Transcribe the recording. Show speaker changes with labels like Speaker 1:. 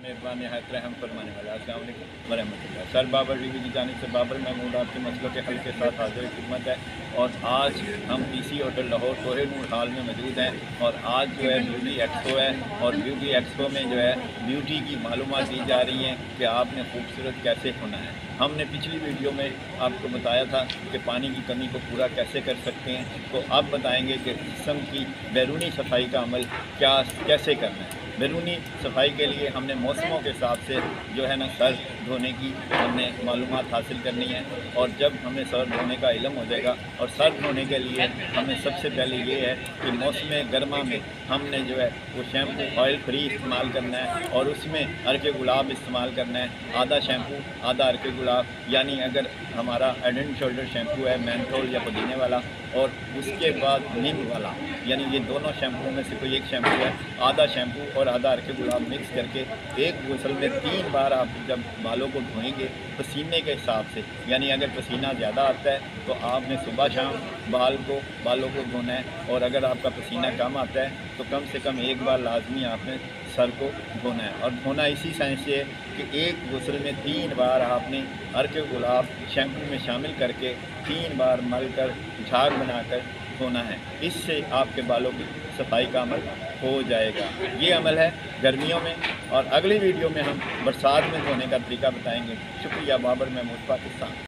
Speaker 1: मेहरबान नहायत रहम फरमाने वाला वालेकुम वरहमतुल्लाह। सर बाबर टीवी की जानिब से बाबर महमूद आपके मसलों के हल के साथ हाजिर खिदमत है। और आज हम पीसी होटल लाहौर कोहे नूर हाल में मौजूद हैं। और आज जो है ब्यूटी एक्सपो है। और ब्यूटी एक्सपो में जो है ब्यूटी की मालूम दी जा रही हैं कि आपने खूबसूरत कैसे होना है। हमने पिछली वीडियो में आपको बताया था कि पानी की कमी को पूरा कैसे कर सकते हैं। तो अब बताएँगे कि जिसम की बैरूनी सफ़ाई का अमल क्या, कैसे करना है। बैरूनी सफ़ाई के लिए हमने मौसमों के हिसाब से जो है ना सर धोने की हमने मालूम हासिल करनी है और जब हमें सर धोने का इलम हो जाएगा और सर धोने के लिए हमें सबसे पहले ये है कि मौसम गर्मा में हमने जो है वो शैम्पू ऑयल फ्री इस्तेमाल करना है और उसमें अर्के गुलाब इस्तेमाल करना है, आधा शैम्पू, आधा अर्के गुलाब। यानी अगर हमारा हेड एंड शोल्डर शैम्पू है मैंथोल या पुदीने वाला और उसके बाद नीम वाला, यानी ये दोनों शैम्पू में से कोई एक शैम्पू है, आधा शैम्पू और आधा अर्के गुलाब मिक्स करके एक गुसल में तीन बार आप जब बालों को धोएँगे पसीने के हिसाब से, यानी अगर पसीना ज़्यादा आता है तो आपने सुबह शाम बाल को, बालों को धोना है और अगर आपका पसीना कम आता है तो कम से कम एक बार लाजमी आपने सर को धोना है। और धोना इसी साइंस से है कि एक गुसल में तीन बार आपने अर्के गुलाब शैम्पू में शामिल करके तीन बार मल कर झाग बनाकर धोना है। इससे आपके बालों की सफ़ाई का अमल हो जाएगा। ये अमल है गर्मियों में और अगली वीडियो में हम बरसात में धोने का तरीका बताएँगे। शुक्रिया, बाबर महमूद, पाकिस्तान।